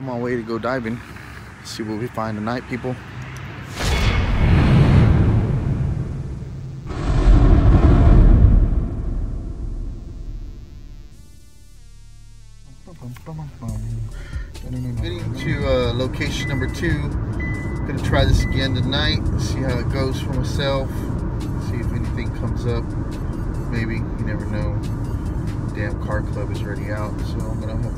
I'm on my way to go diving. See what we find tonight, people. Getting to uh, location number two. Gonna try this again tonight. See how it goes for myself. See if anything comes up. Maybe you never know. Damn car club is already out, so I'm gonna have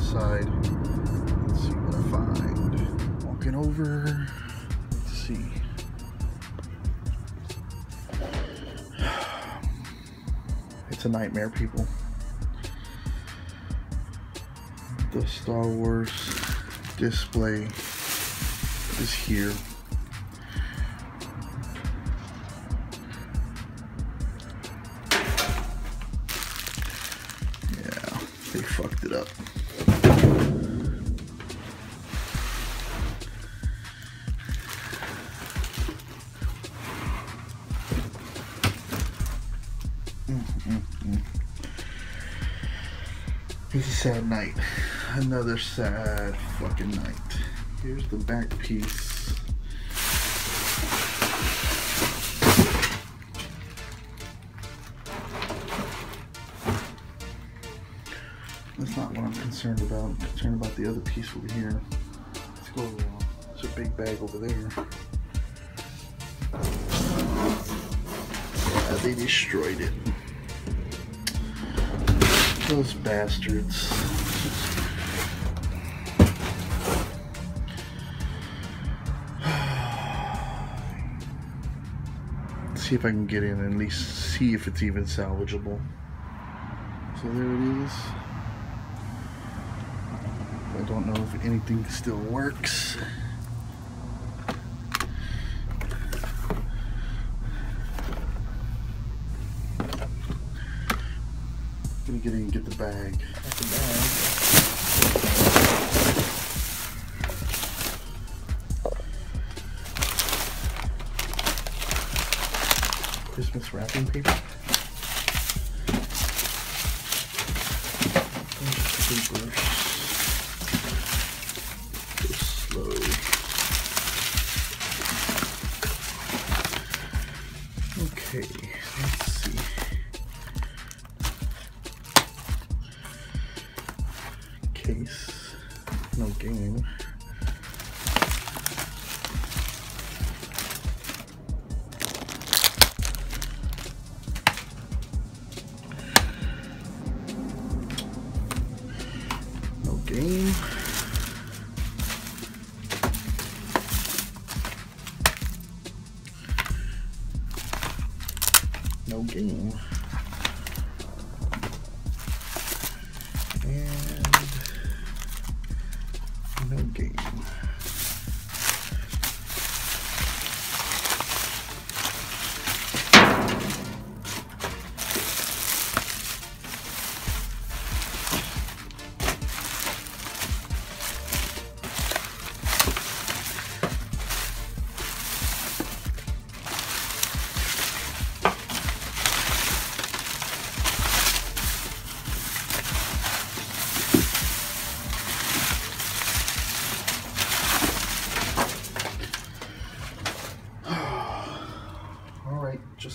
park on the other side see what I find. Walking over. Let's see. It's a nightmare, people. The Star Wars display is here. Yeah, they fucked it up. It's a sad night. Another sad fucking night. Here's the back piece. That's not what I'm concerned about. I'm concerned about the other piece over here. Let's go. Uh, there's a big bag over there. Yeah, they destroyed it. Those bastards. see if I can get in and at least see if it's even salvageable. So there it is. I don't know if anything still works. Get in and get the bag. The bag. Christmas wrapping paper. Paper. Go slow. Okay, let's game. No game. No game. No game.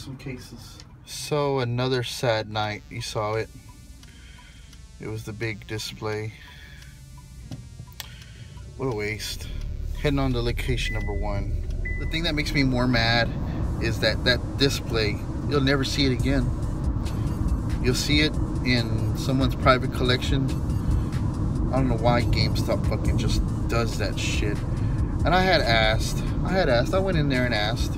Some cases. So another sad night. You saw it. It was the big display. What a waste. Heading on to location number one. The thing that makes me more mad is that that display, you'll never see it again. You'll see it in someone's private collection. I don't know why GameStop fucking just does that shit. And I had asked, I had asked, I went in there and asked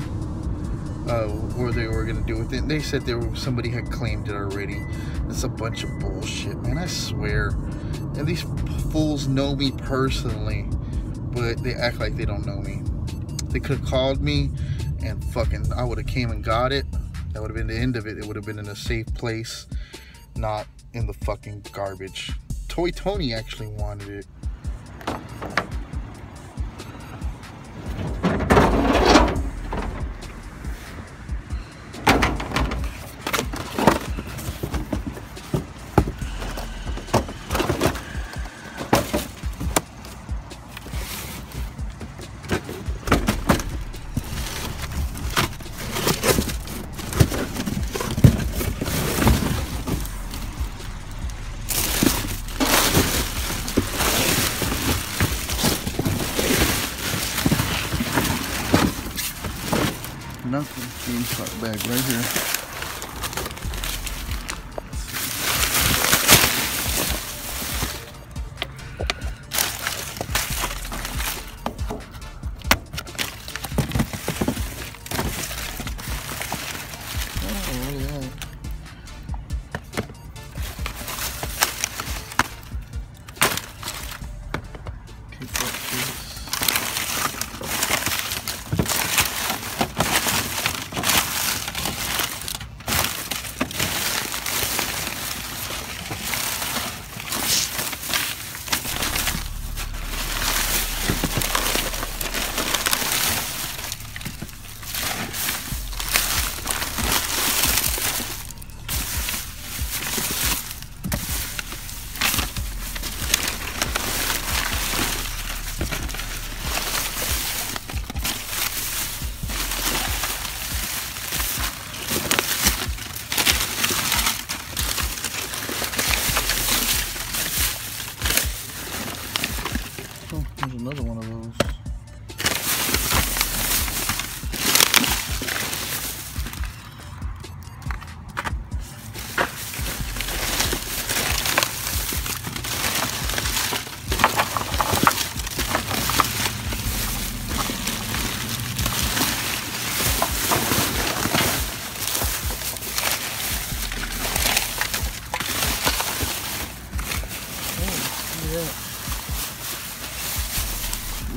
uh, what they were gonna do with it. They said there somebody had claimed it already. It's a bunch of bullshit, man. I swear. And these fools know me personally, but they act like they don't know me. They could have called me, and fucking, I would have came and got it. That would have been the end of it. It would have been in a safe place, not in the fucking garbage. Toy Tony actually wanted it. Nothing. GameStop bag right here. One of those.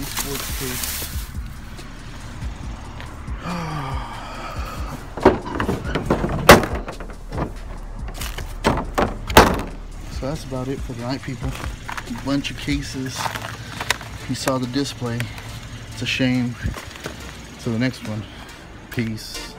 Sports case. so that's about it for tonight, people. A bunch of cases. You saw the display. It's a shame. To the next one. Peace.